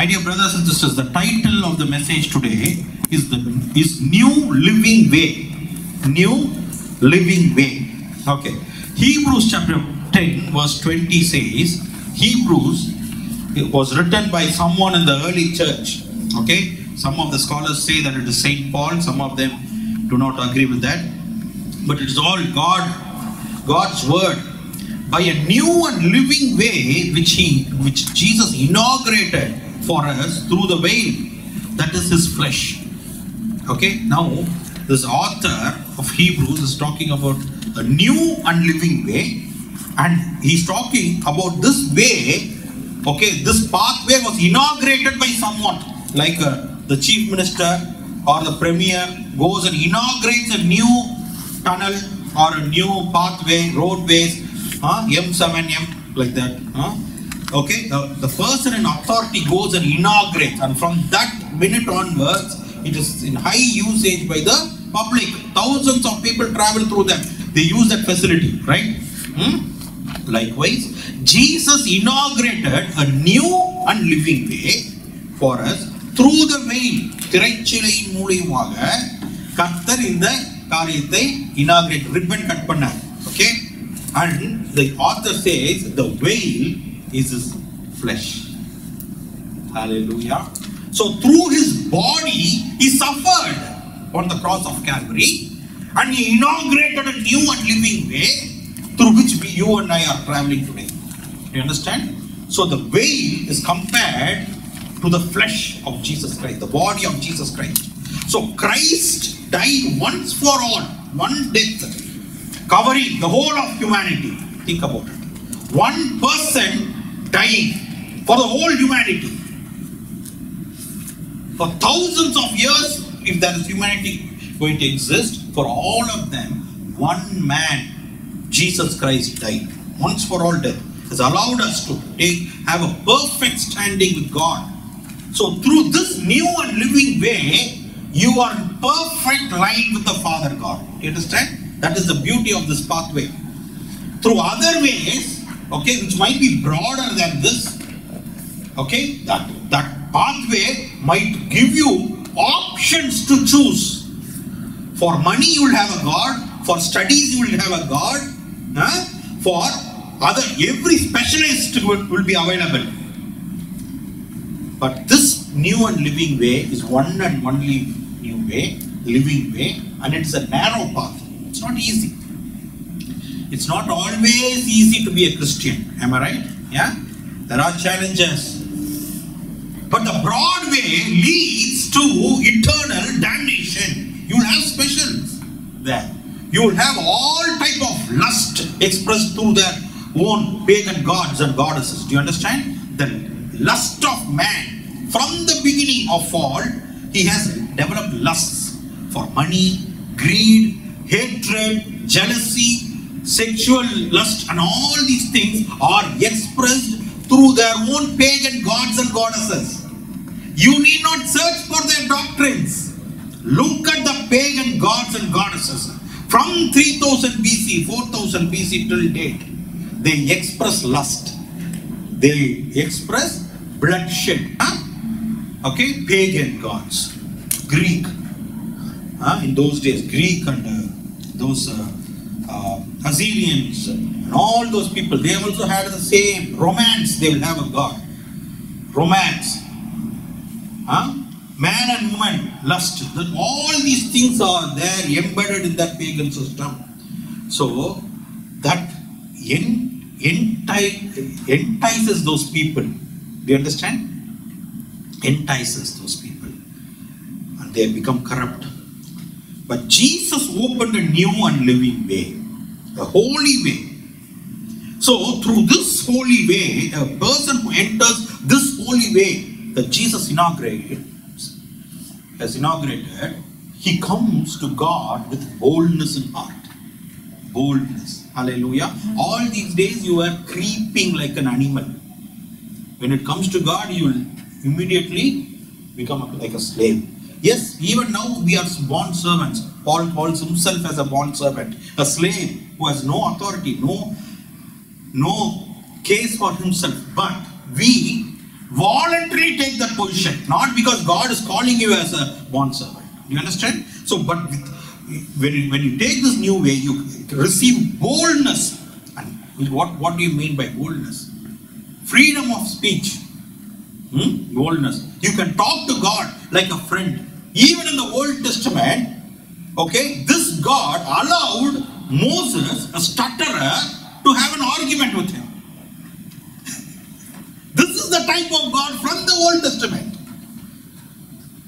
My dear brothers and sisters, the title of the message today is the is New Living Way. New Living Way. Okay. Hebrews chapter 10, verse 20 says, Hebrews was written by someone in the early church. Okay. Some of the scholars say that it is Saint Paul, some of them do not agree with that. But it is all God, God's word by a new and living way which he which Jesus inaugurated for us through the veil. That is his flesh. Okay? Now this author of Hebrews is talking about a new and living way. And he's talking about this way. Okay? This pathway was inaugurated by someone. Like uh, the chief minister or the premier goes and inaugurates a new tunnel or a new pathway roadways huh? M7M, like that. Huh? Okay, the, the person in authority goes and inaugurates, and from that minute onwards, it is in high usage by the public. Thousands of people travel through them. They use that facility, right? Hmm? Likewise, Jesus inaugurated a new and living way for us through the veil. திரைச்சிலையின் மூலியமாக கர்த்தர் இந்த காரியத்தை inaugurate ribbon cut பண்ணார் okay and the author says the veil is his flesh. Hallelujah. So through his body, he suffered on the cross of Calvary and he inaugurated a new and living way through which we, you and I are traveling today. You understand? So the veil is compared to the flesh of Jesus Christ, the body of Jesus Christ. So Christ died once for all, one death covering the whole of humanity. Think about it. One person dying for the whole humanity. For thousands of years, if there is humanity going to exist, for all of them, one man, Jesus Christ, died. Once for all death. Has allowed us to take, have a perfect standing with God. So through this new and living way, you are in perfect line with the Father God. You understand? That is the beauty of this pathway. Through other ways, okay, which might be broader than this, okay, that, that pathway might give you options to choose. For money, you will have a God. For studies, you will have a God. Huh? For other, every specialist will, will be available. But this new and living way is one and only new way, living way, and it's a narrow path. It's not easy. It's not always easy to be a Christian. Am I right? Yeah? There are challenges. But the broad way leads to eternal damnation. You will have specials there. You will have all type of lust expressed through their own pagan gods and goddesses. Do you understand? The lust of man from the beginning of fall, he has developed lusts for money, greed, hatred, jealousy, sexual lust, and all these things are expressed through their own pagan gods and goddesses. You need not search for their doctrines. Look at the pagan gods and goddesses. From 3000 BC, 4000 BC till date, they express lust. They express bloodshed. Huh? Okay, pagan gods. Greek. Huh? In those days, Greek and uh, those uh, Assyrians and all those people, they also had the same romance. They will have a god. Romance. Huh? Man and woman, lust. All these things are there embedded in that pagan system. So that en- enti- entices those people. Do you understand? Entices those people. And they become corrupt. But Jesus opened a new and living way, a holy way. So, through this holy way, a person who enters this holy way that Jesus inaugurated, has inaugurated, he comes to God with boldness in heart. Boldness. Hallelujah. Mm-hmm. All these days you are creeping like an animal. When it comes to God, you will immediately become like a slave. Yes, even now we are bond servants. Paul calls himself as a bond servant, a slave who has no authority, no, no case for himself. But we voluntarily take that position, not because God is calling you as a bond servant. You understand? So, but when, you, when you take this new way, you receive boldness. And what, what do you mean by boldness? Freedom of speech. Hmm? Boldness. You can talk to God like a friend. Even in the Old Testament, okay, this God allowed Moses, a stutterer, to have an argument with him. This is the type of God from the Old Testament.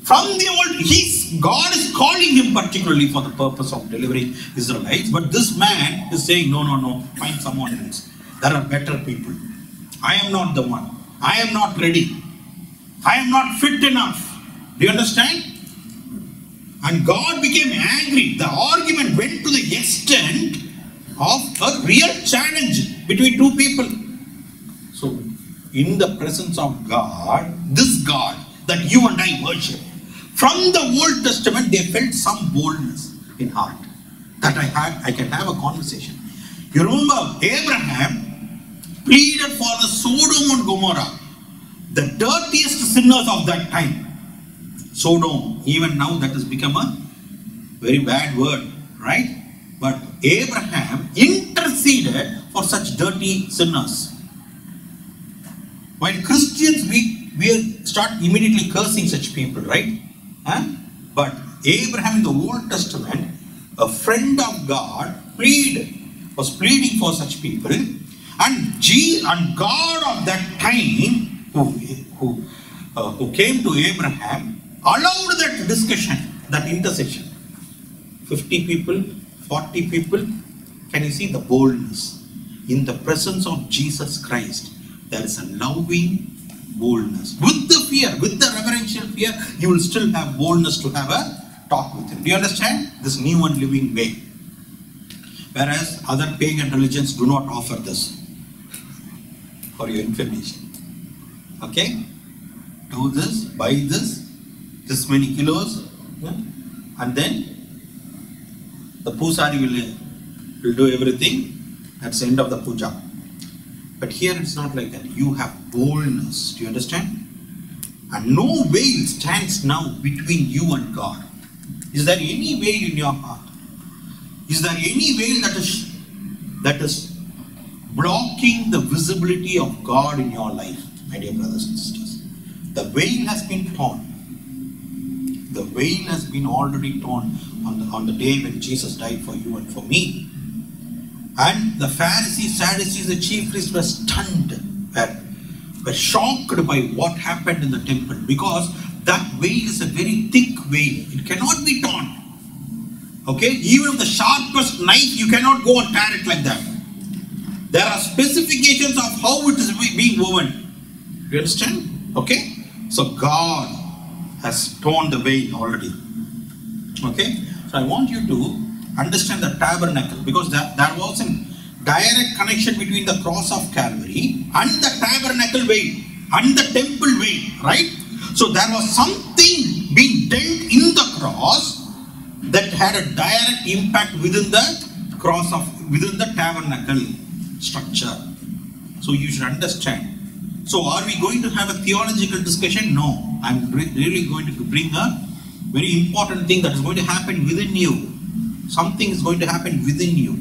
From the old, he's God is calling him particularly for the purpose of delivering Israelites, but this man is saying, No, no, no, find someone else. There are better people. I am not the one. I am not ready. I am not fit enough. Do you understand? And God became angry. The argument went to the extent of a real challenge between two people. So, in the presence of God, this God that you and I worship, from the Old Testament, they felt some boldness in heart that I had, I can have a conversation. You remember Abraham pleaded for the Sodom and Gomorrah, the dirtiest sinners of that time. Sodom, even now that has become a very bad word, right? But Abraham interceded for such dirty sinners. While Christians, we, we start immediately cursing such people, right? Huh? But Abraham in the Old Testament, a friend of God, pleaded, was pleading for such people. And, G, and God of that time, who, who, uh, who came to Abraham, allowed that discussion, that intercession. 50 people, 40 people. Can you see the boldness? In the presence of Jesus Christ, there is a loving boldness. With the fear, with the reverential fear, you will still have boldness to have a talk with Him. Do you understand? This new and living way. Whereas other pagan religions do not offer this. For your information. Okay? Do this, buy this, this many kilos, yeah? and then the pusari will, will do everything. at the end of the puja. But here it's not like that. You have boldness. Do you understand? And no veil stands now between you and God. Is there any veil in your heart? Is there any veil that is that is blocking the visibility of God in your life, my dear brothers and sisters? The veil has been torn. The veil has been already torn on the, on the day when Jesus died for you and for me. And the Pharisees, Sadducees, the chief priests were stunned, were, were shocked by what happened in the temple because that veil is a very thick veil. It cannot be torn. Okay? Even with the sharpest knife, you cannot go and tear it like that. There are specifications of how it is being woven. You understand? Okay? So God has torn the veil already. Okay? So I want you to understand the tabernacle because that, there was a direct connection between the cross of Calvary and the tabernacle veil and the temple veil, right? So there was something being dealt in the cross that had a direct impact within the cross of within the tabernacle structure. So you should understand. So are we going to have a theological discussion? No. I'm really going to bring a very important thing that is going to happen within you. Something is going to happen within you.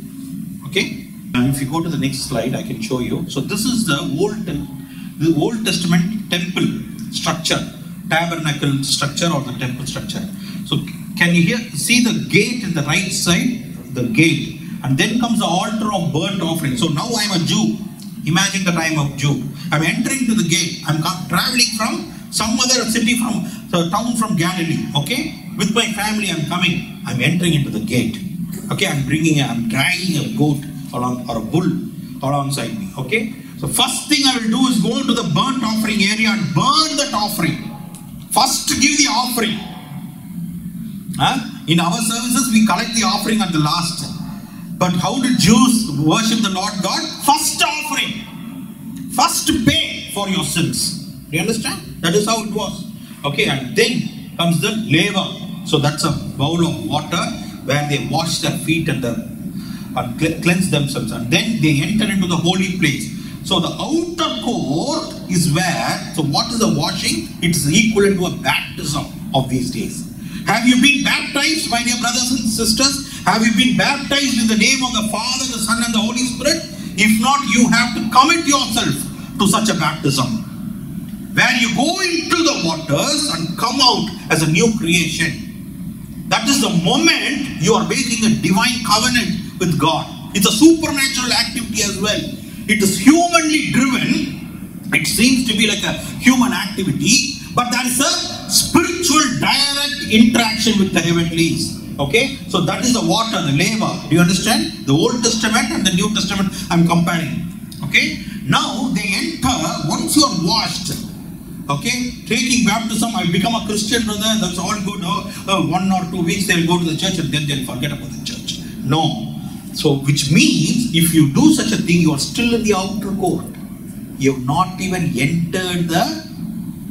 Okay? Now if you go to the next slide, I can show you. So this is the old the Old Testament temple structure, tabernacle structure or the temple structure. So can you hear see the gate in the right side? The gate. And then comes the altar of burnt offering. So now I'm a Jew. Imagine the time of Jew. I'm entering to the gate. I'm traveling from some other city from the town from Galilee. Okay? With my family, I'm coming. I'm entering into the gate. Okay, I'm bringing, I'm dragging a goat along or a bull alongside me. Okay? So first thing I will do is go into the burnt offering area and burn that offering. First give the offering. Huh? In our services, we collect the offering at the last. But how did Jews worship the Lord God? First offering. First pay for your sins. Do you understand? That is how it was. Okay, and then comes the laver. So that's a bowl of water where they wash their feet and, the, and cleanse themselves. And then they enter into the holy place. So the outer court is where, so what is the washing? It's equivalent to a baptism of these days. Have you been baptized, my dear brothers and sisters? Have you been baptized in the name of the Father, the Son, and the Holy Spirit? If not, you have to commit yourself to such a baptism. Where you go into the waters and come out as a new creation. That is the moment you are making a divine covenant with God. It's a supernatural activity as well. It is humanly driven. It seems to be like a human activity, but there is a spiritual direct interaction with the heavenlies. Okay, so that is the water, the laver. Do you understand? The Old Testament and the New Testament, I'm comparing. Okay, now they enter once you are washed. Okay, taking baptism, I become a Christian brother, that's all good. Oh, uh, one or two weeks they'll go to the church and then they'll forget about the church. No. So, which means if you do such a thing, you are still in the outer court. You have not even entered the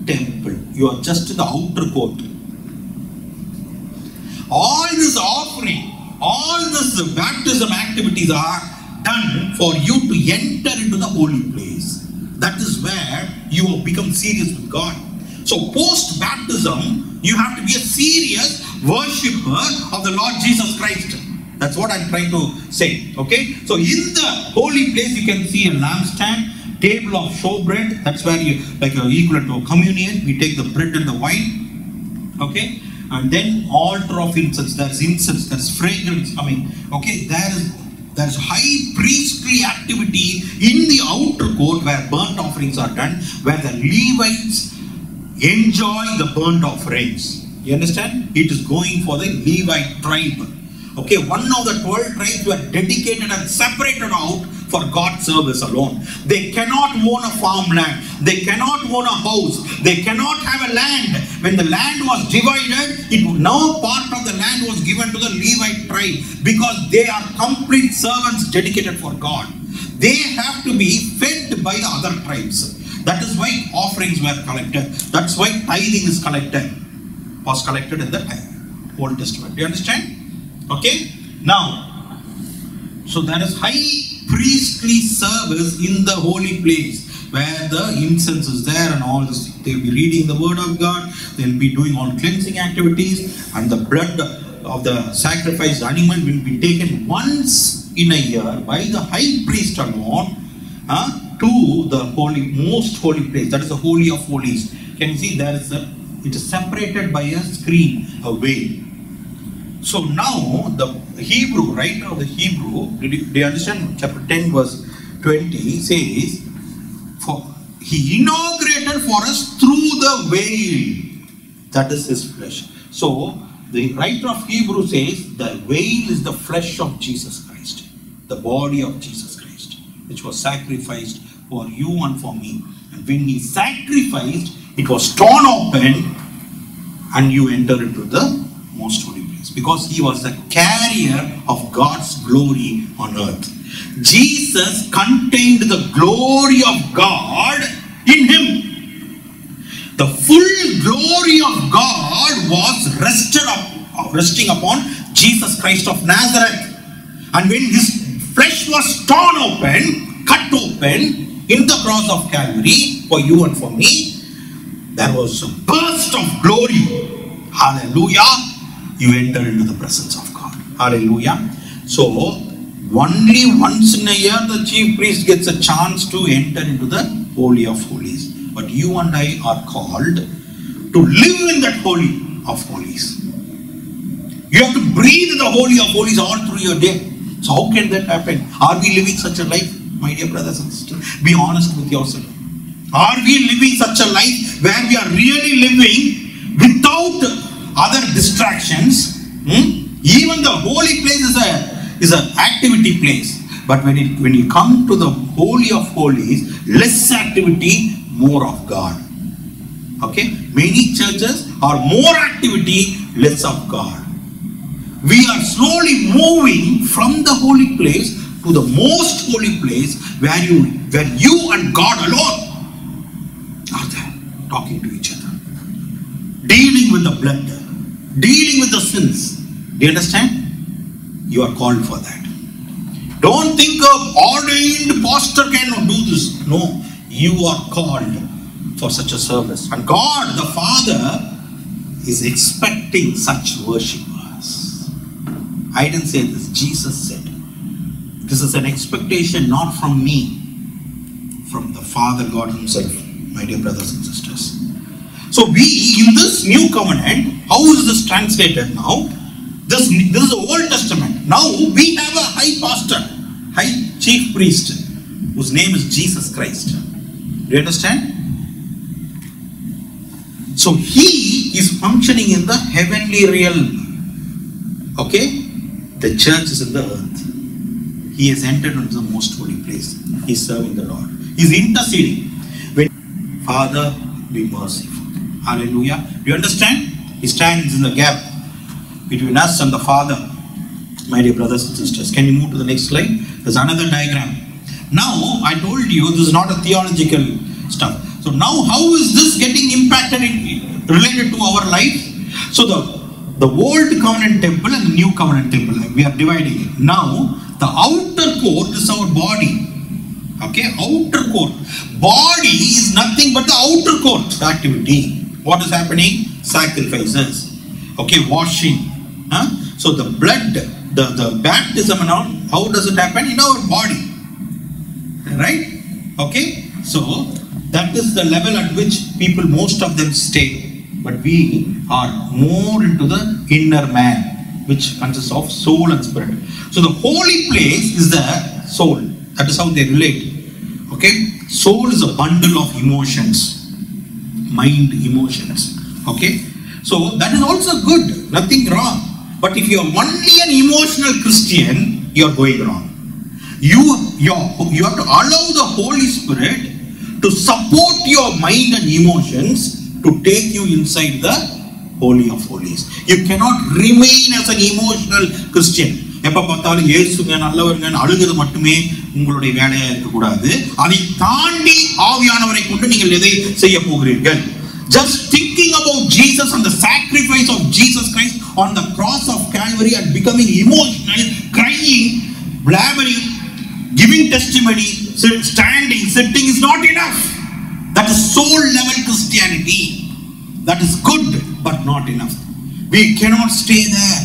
temple. You are just in the outer court. All this offering, all this baptism activities are done for you to enter into the holy place. That is where you have become serious with God. So, post baptism, you have to be a serious worshipper of the Lord Jesus Christ. That's what I'm trying to say. Okay? So, in the holy place, you can see a lampstand, table of showbread. That's where you, like, uh, equal to communion. We take the bread and the wine. Okay? And then altar of incense. There's incense, there's fragrance coming. Okay? There is there's high priestly activity in the outer court where burnt offerings are done, where the Levites enjoy the burnt offerings. You understand? It is going for the Levite tribe. Okay, one of the 12 tribes were dedicated and separated out for God's service alone. They cannot own a farmland. They cannot own a house. They cannot have a land. When the land was divided, it no part of the land was given to the Levite tribe because they are complete servants dedicated for God. They have to be fed by the other tribes. That is why offerings were collected. That's why tithing is collected. Was collected in the Old Testament. Do you understand? Okay? Now, so there is high priestly service in the holy place where the incense is there and all this. They'll be reading the word of God, they'll be doing all cleansing activities, and the blood of the sacrificed animal will be taken once in a year by the high priest alone uh, to the holy, most holy place. That is the holy of holies. Can you see there is a it is separated by a screen, a veil. So now the Hebrew, writer of the Hebrew, do you, do you understand? Chapter 10, verse 20 says, For he inaugurated for us through the veil. That is his flesh. So the writer of Hebrew says the veil is the flesh of Jesus Christ, the body of Jesus Christ, which was sacrificed for you and for me. And when he sacrificed, it was torn open and you enter into the most holy because he was the carrier of God's glory on earth. Jesus contained the glory of God in him. The full glory of God was rested up, resting upon Jesus Christ of Nazareth. And when his flesh was torn open, cut open in the cross of Calvary for you and for me, there was a burst of glory. Hallelujah. You enter into the presence of God. Hallelujah. So, only once in a year the chief priest gets a chance to enter into the Holy of Holies. But you and I are called to live in that Holy of Holies. You have to breathe the Holy of Holies all through your day. So, how can that happen? Are we living such a life, my dear brothers and sisters? Be honest with yourself. Are we living such a life where we are really living without other distractions? Hmm? Even the holy place is a is an activity place. But when it when you come to the holy of holies, less activity, more of God. Okay? Many churches are more activity, less of God. We are slowly moving from the holy place to the most holy place where you where you and God alone are there talking to each other, dealing with the blood, dealing with the sins. Do you understand? You are called for that. Don't think of ordained pastor cannot do this. No, you are called for such a service. And God, the Father, is expecting such worshippers. I didn't say this, Jesus said. This is an expectation not from me, from the Father God Himself, my dear brothers and sisters. So we, in this new covenant, how is this translated now? This, this is the Old Testament. Now we have a high pastor, high chief priest, whose name is Jesus Christ. Do you understand? So he is functioning in the heavenly realm. Okay? The church is in the earth. He has entered into the most holy place. He is serving the Lord. He is interceding. When Father, be merciful. Hallelujah. Do you understand? He stands in the gap between us and the Father. My dear brothers and sisters, can you move to the next slide? There's another diagram. Now, I told you this is not a theological stuff. So now, how is this getting impacted in, related to our life? So the the old covenant temple and the new covenant temple, we are dividing it. Now, the outer court is our body. Okay, outer court. Body is nothing but the outer court activity. What is happening? Sacrifices. Okay, washing. Huh? So the blood, the, the baptism and all, how does it happen? In our body. Right? Okay? So that is the level at which people, most of them stay. But we are more into the inner man, which consists of soul and spirit. So the holy place is the soul. That is how they relate. Okay? Soul is a bundle of emotions, mind emotions. Okay? So that is also good, nothing wrong. But if you are only an emotional Christian, you are going wrong. You, you, you have to allow the Holy Spirit to support your mind and emotions to take you inside the Holy of Holies. You cannot remain as an emotional Christian. எப்ப பார்த்தாலும் இயேசுங்க நல்லவருங்க அழுகிறது மட்டுமே உங்களுடைய வேலையா இருக்கக்கூடாது அதை தாண்டி ஆவியானவரை கொண்டு நீங்கள் எதை செய்ய போகிறீர்கள் just thinking about Jesus and the sacrifice of Jesus Christ on the cross of Calvary and becoming emotional, crying, blabbering, giving testimony, sit- standing, sitting is not enough. That is soul level Christianity. That is good, but not enough. We cannot stay there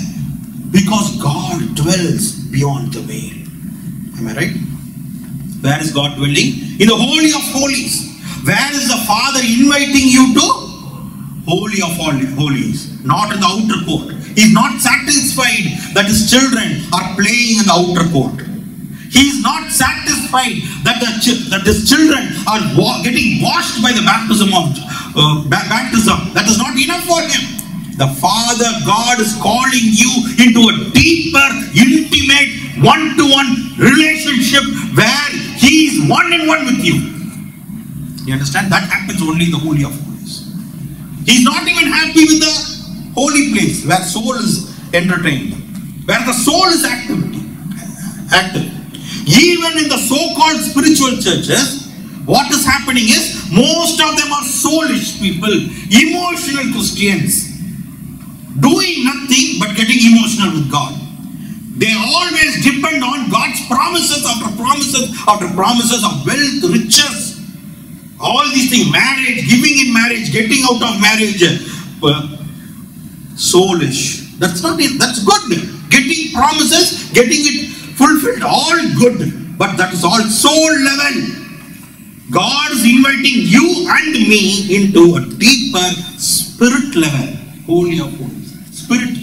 because God dwells beyond the veil. Am I right? Where is God dwelling? In the Holy of Holies. Where is the Father inviting you to? Holy of Holi- Holies, not in the outer court. He is not satisfied that his children are playing in the outer court. He is not satisfied that the that his children are wa- getting washed by the baptism of uh, ba- baptism. That is not enough for him. The Father God is calling you into a deeper, intimate, one-to-one relationship where He is one in one with you. You understand? That happens only in the Holy of Holies. He's not even happy with the holy place where soul is entertained, where the soul is activity, active. Even in the so-called spiritual churches, what is happening is most of them are soulish people, emotional Christians, doing nothing but getting emotional with God. They always depend on God's promises after promises after promises of wealth, riches, all these things, marriage, giving in marriage, getting out of marriage, uh, soulish. That's not it. That's good. Getting promises, getting it fulfilled, all good. But that is all soul level. God is inviting you and me into a deeper spirit level. Holy of Holies. Spirit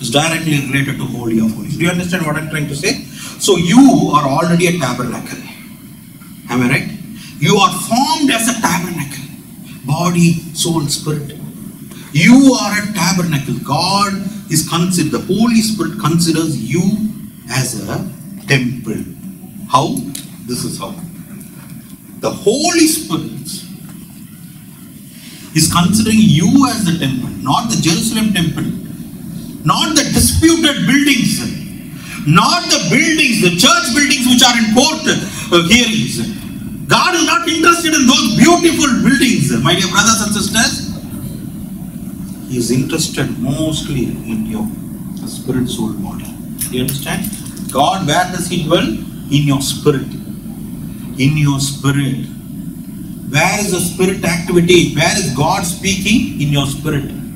is directly related to Holy of Holies. Do you understand what I'm trying to say? So you are already a tabernacle. Am I right? You are formed as a tabernacle. Body, soul, spirit. You are a tabernacle. God is considered, the Holy Spirit considers you as a temple. How? This is how. The Holy Spirit is considering you as the temple, not the Jerusalem temple, not the disputed buildings, not the buildings, the church buildings which are in court uh, hearings. God is not interested in those beautiful buildings, my dear brothers and sisters. He is interested mostly in your spirit, soul, body. Do you understand? God, where does He dwell? In your spirit. In your spirit. Where is the spirit activity? Where is God speaking? In your spirit.